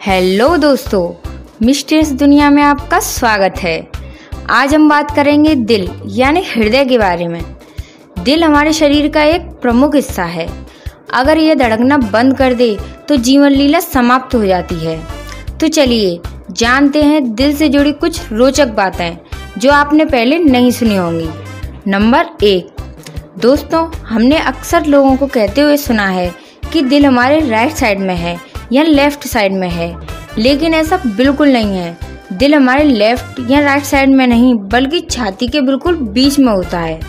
Hello दोस्तों, मिस्टेस दुनिया में आपका स्वागत है। आज हम बात करेंगे दिल, यानी हृदय के बारे में। दिल हमारे शरीर का एक प्रमुख हिस्सा है। अगर यह धड़कना बंद कर दे तो जीवन लीला समाप्त हो जाती है। तो चलिए, जानते हैं दिल से जुड़ी कुछ रोचक बातें, जो आपने पहले नहीं सुनी होंगी। नंबर एक, दोस्तों, हमने अक्सर लोगों को कहते हुए सुना है कि दिल हमारे राइट साइड में है। या लेफ़्ट साइड में है। लेकिन ऐसा बिल्कुल नहीं है। दिल हमारे लेफ़्ट या राइट साइड में नहीं, बल्कि छाती के बिल्कुल बीच में होता है।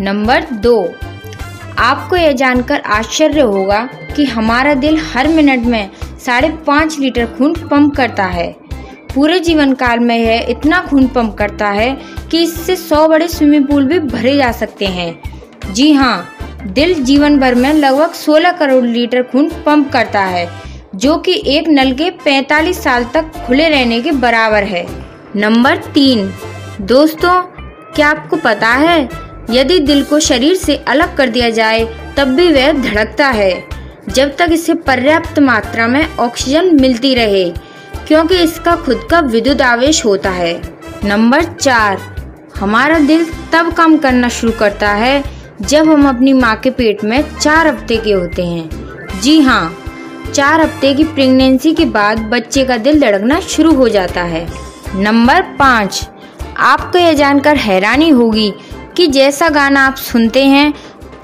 नंबर दो, आपको यह जानकर आश्चर्य होगा कि हमारा दिल हर मिनट में साढ़े पाँच लीटर खून पंप करता है। पूरे जीवन काल में यह इतना खून पंप करता है कि इससे सौ बड़े स्विमिंग पूल भी भरे जा सकते हैं। जी हाँ दिल जीवन भर में लगभग 16 करोड़ लीटर खून पंप करता है। जो कि एक नल के 45 साल तक खुले रहने के बराबर है। नंबर तीन, दोस्तों, क्या आपको पता है, यदि दिल को शरीर से अलग कर दिया जाए, तब भी वह धड़कता है। जब तक इसे पर्याप्त मात्रा में ऑक्सीजन मिलती रहे, क्योंकि इसका खुद का विद्युत आवेश होता है। नंबर चार, हमारा दिल तब काम करना शुरू करता है, जब हम अपनी माँ के पेट में चार हफ़्ते के होते हैं। जी हाँ चार हफ़्ते की प्रेगनेंसी के बाद बच्चे का दिल धड़कना शुरू हो जाता है। नंबर पाँच आपको यह जानकर हैरानी होगी कि जैसा गाना आप सुनते हैं,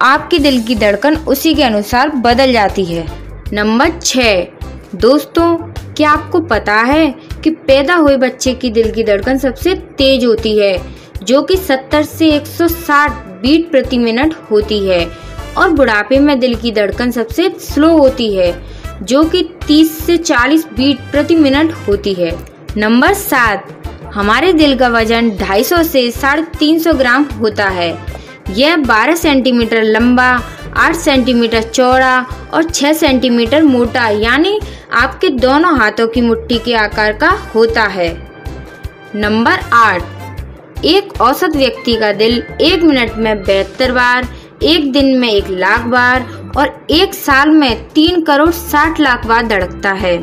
आपकी दिल की धड़कन उसी के अनुसार बदल जाती है। नंबर छः दोस्तों, क्या आपको पता है कि पैदा हुए बच्चे की दिल की धड़कन सबसे तेज होती है, जो कि 70 से 160 बीट प्रति मिनट होती है, और बुढ़ापे में दिल की धड़कन सबसे स्लो होती है। जो कि 30 से 40 बीट प्रति मिनट होती है। नंबर सात, हमारे दिल का वज़न 250 से साढ़े तीन ग्राम होता है। यह 12 सेंटीमीटर लंबा 8 सेंटीमीटर चौड़ा और 6 सेंटीमीटर मोटा, यानी आपके दोनों हाथों की मुट्ठी के आकार का होता है। नंबर आठ, एक औसत व्यक्ति का दिल एक मिनट में बेहतर बार, एक दिन में एक लाख बार और एक साल में तीन करोड़ साठ लाख बार धड़कता है।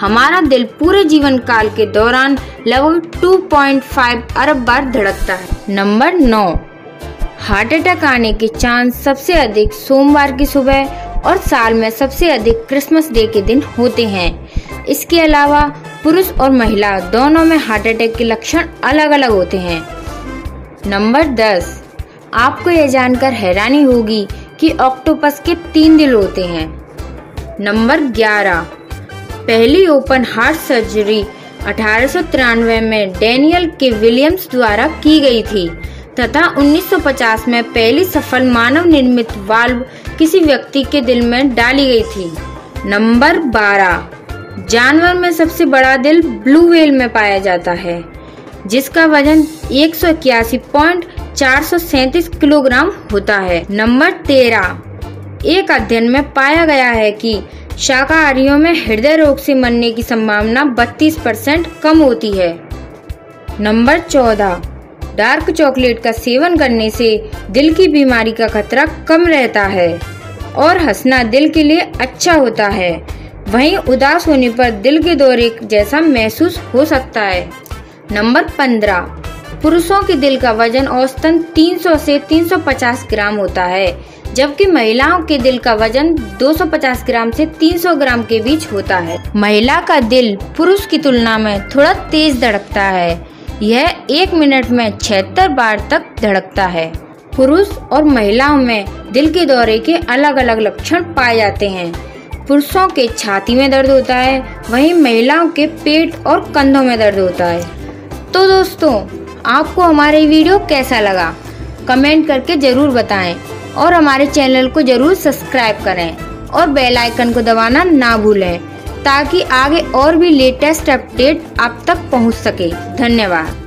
हमारा दिल पूरे जीवन काल के दौरान लगभग 2.5 अरब बार धड़कता है। नंबर नौ, हार्ट अटैक आने के चांस सबसे अधिक सोमवार की सुबह और साल में सबसे अधिक क्रिसमस डे के दिन होते हैं। इसके अलावा पुरुष और महिला दोनों में हार्ट अटैक के लक्षण अलग अलग होते हैं। नंबर दस आपको यह जानकर हैरानी होगी कि ऑक्टोपस के तीन दिल होते हैं। नंबर 11 पहली ओपन हार्ट सर्जरी अठारह में डेनियल के विलियम्स द्वारा की गई थी तथा 1950 में पहली सफल मानव निर्मित वाल्व किसी व्यक्ति के दिल में डाली गई थी। नंबर 12 जानवर में सबसे बड़ा दिल ब्लू व्हेल में पाया जाता है, जिसका वज़न एक सौ इक्यासी किलोग्राम होता है। नंबर तेरह। एक अध्ययन में पाया गया है कि शाकाहारियों में हृदय रोग से मरने की संभावना 32 परसेंट कम होती है। नंबर चौदह। डार्क चॉकलेट का सेवन करने से दिल की बीमारी का खतरा कम रहता है और हंसना दिल के लिए अच्छा होता है। वहीं उदास होने पर दिल के दौरे जैसा महसूस हो सकता है। नंबर पंद्रह। पुरुषों के दिल का वज़न औसतन 300 से 350 ग्राम होता है, जबकि महिलाओं के दिल का वज़न 250 ग्राम से 300 ग्राम के बीच होता है। महिला का दिल पुरुष की तुलना में थोड़ा तेज धड़कता है। यह एक मिनट में छिहत्तर बार तक धड़कता है। पुरुष और महिलाओं में दिल के दौरे के अलग अलग लक्षण पाए जाते हैं। पुरुषों के छाती में दर्द होता है, वहीं महिलाओं के पेट और कंधों में दर्द होता है। तो दोस्तों आपको हमारे वीडियो कैसा लगा? कमेंट करके ज़रूर बताएँ और हमारे चैनल को ज़रूर सब्सक्राइब करें और बेल आइकन को दबाना ना भूलें ताकि आगे और भी लेटेस्ट अपडेट आप तक पहुँच सके। धन्यवाद।